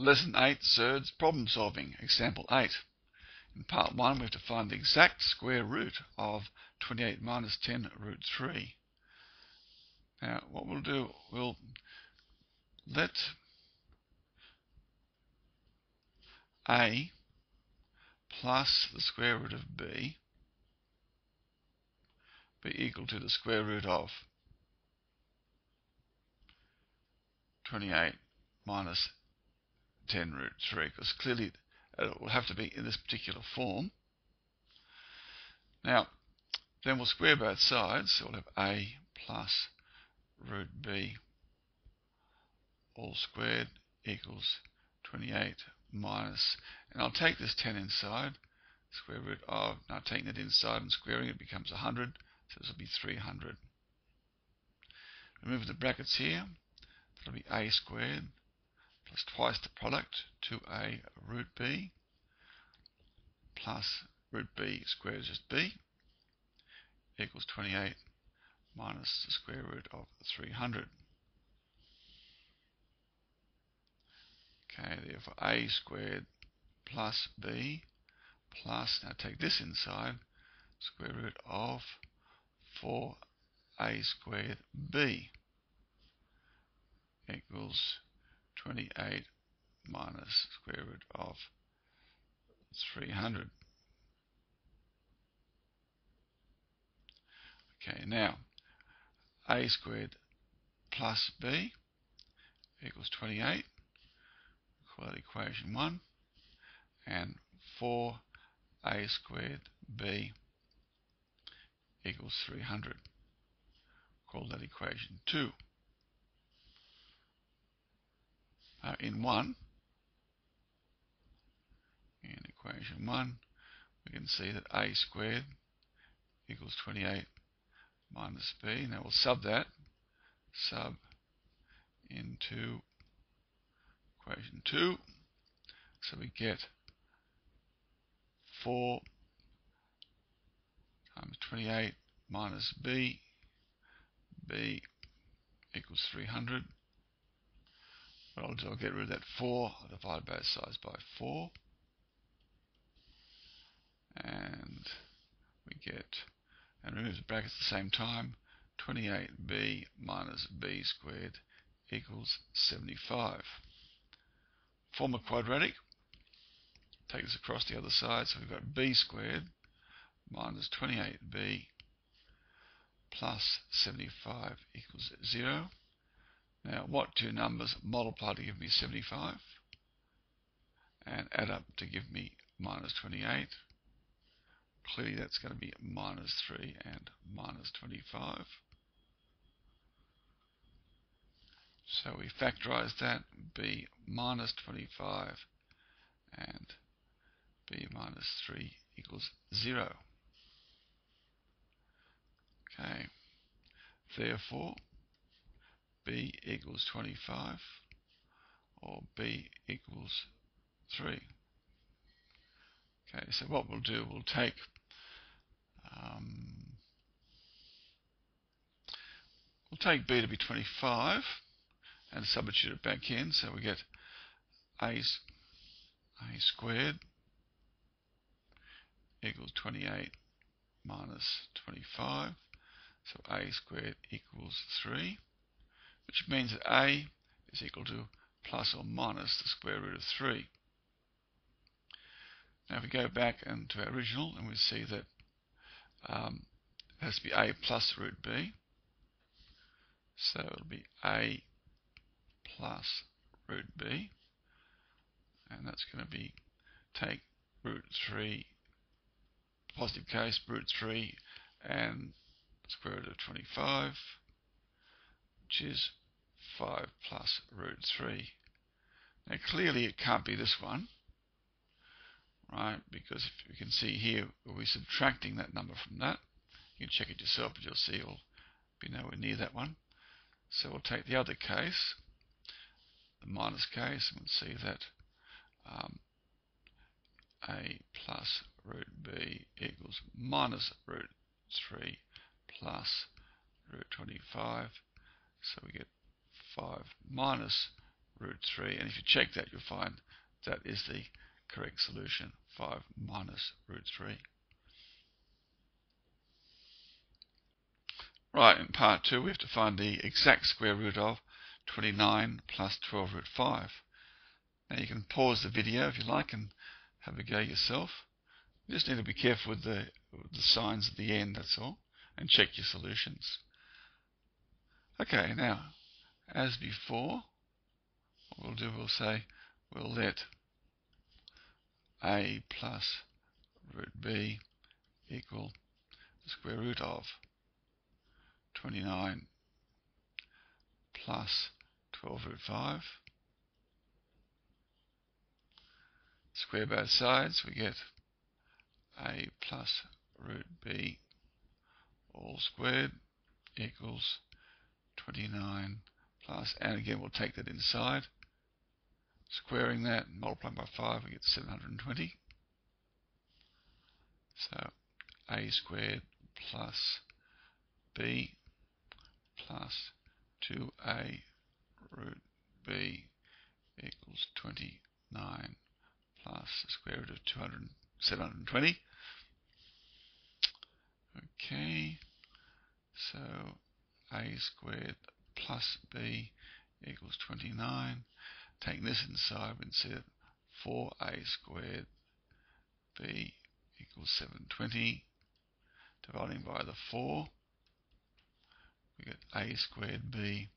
Lesson 8, Surds Problem Solving, Example 8. In part 1, we have to find the exact square root of 28 minus 10 root 3. Now, what we'll do, we'll let a plus the square root of b be equal to the square root of 28 minus 10 root 3 because clearly uh, it will have to be in this particular form. Now, then we'll square both sides. So we'll have a plus root b all squared equals 28 minus, and I'll take this 10 inside, square root of, now taking it inside and squaring it becomes 100, so this will be 300. Remove the brackets here, that'll be a squared plus twice the product, 2a root b, plus root b squared is just b, equals 28 minus the square root of 300. Okay, therefore a squared plus b plus, now take this inside, square root of 4a squared b equals 28 minus square root of 300. Okay, now a squared plus b equals 28. Call that equation 1. And 4a squared b equals 300. Call that equation 2. Uh, in 1, in equation 1, we can see that a squared equals 28 minus b. Now we'll sub that, sub into equation 2. So we get 4 times 28 minus b, b equals 300. I'll I'll get rid of that 4, I'll divide both sides by 4. And we get, and remove the brackets at the same time, 28b minus b squared equals 75. Form a quadratic. Take this across the other side, so we've got b squared minus 28b plus 75 equals 0. Now, what two numbers multiply to give me 75 and add up to give me minus 28? Clearly, that's going to be minus 3 and minus 25. So we factorize that, b minus 25 and b minus 3 equals 0. Okay, therefore, b equals 25 or b equals 3. Okay, so what we'll do, we'll take um, we'll take b to be 25 and substitute it back in, so we get a, a squared equals 28 minus 25, so a squared equals 3 which means that a is equal to plus or minus the square root of 3. Now if we go back into our original and we see that um, it has to be a plus root b. So it'll be a plus root b. And that's going to be take root 3, positive case, root 3 and square root of 25 which is 5 plus root 3. Now clearly it can't be this one, right? Because if you can see here, we're subtracting that number from that. You can check it yourself, but you'll see it'll be nowhere near that one. So we'll take the other case, the minus case, and we'll see that um, a plus root b equals minus root 3 plus root 25 so we get 5 minus root 3. And if you check that, you'll find that is the correct solution, 5 minus root 3. Right, in part 2 we have to find the exact square root of 29 plus 12 root 5. Now you can pause the video if you like and have a go yourself. You just need to be careful with the, with the signs at the end, that's all, and check your solutions. Okay, now, as before, what we'll do, we'll say, we'll let a plus root b equal the square root of 29 plus 12 root 5. Square both sides, we get a plus root b all squared equals 29 plus, and again we'll take that inside. Squaring that, multiplying by 5, we get 720. So a squared plus b plus 2a root b equals 29 plus the square root of 200, 720. Okay, so a squared plus b equals 29. Taking this inside, we can see that 4a squared b equals 720. Dividing by the 4, we get a squared b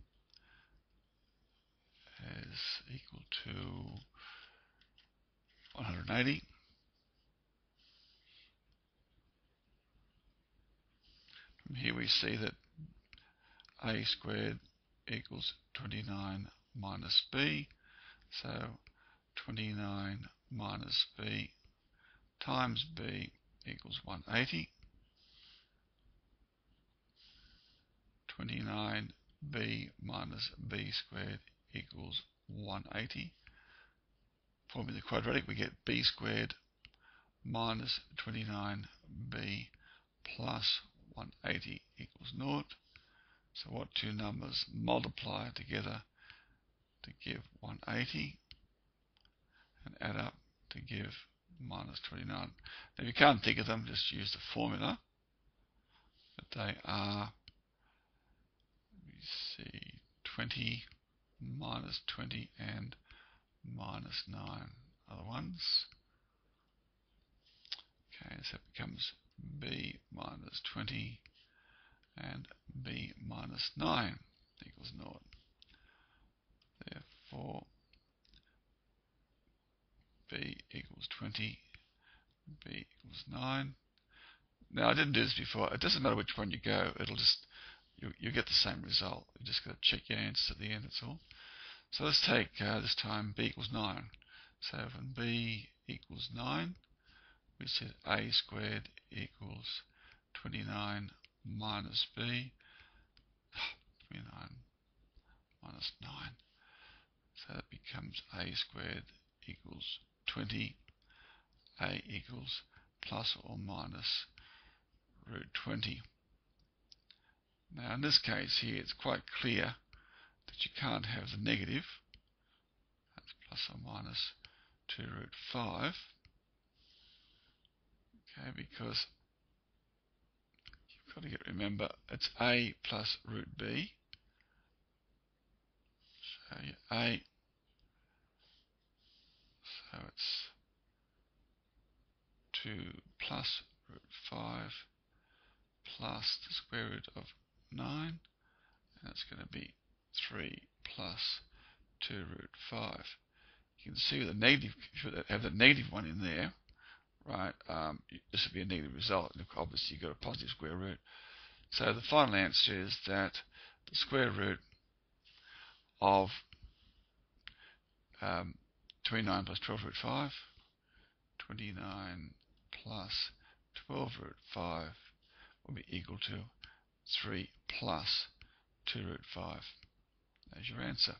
is equal to 180. From here we see that a squared equals 29 minus b. So 29 minus b times b equals 180. 29b minus b squared equals 180. Forming the quadratic, we get b squared minus 29b plus 180 equals naught. So what two numbers multiply together to give 180 and add up to give minus 29. Now if you can't think of them, just use the formula. But they are, let me see, 20 minus 20 and minus 9 other ones. Okay, so it becomes b minus 20 and b minus 9 equals naught. Therefore, b equals 20, b equals 9. Now, I didn't do this before. It doesn't matter which one you go. It'll just, you, you get the same result. You just got to check your answers at the end, that's all. So let's take uh, this time b equals 9. So when b equals 9, we said a squared equals 29 minus b, 29 minus 9. So that becomes a squared equals 20, a equals plus or minus root 20. Now in this case here it's quite clear that you can't have the negative, that's plus or minus 2 root 5, okay, because got to get remember it's a plus root b, so a, so it's 2 plus root 5 plus the square root of 9, and that's going to be 3 plus 2 root 5. You can see the negative, have the negative one in there, right, um, this would be a negative result. And obviously, you've got a positive square root. So the final answer is that the square root of um, 29 plus 12 root 5, 29 plus 12 root 5 will be equal to 3 plus 2 root 5. There's your answer.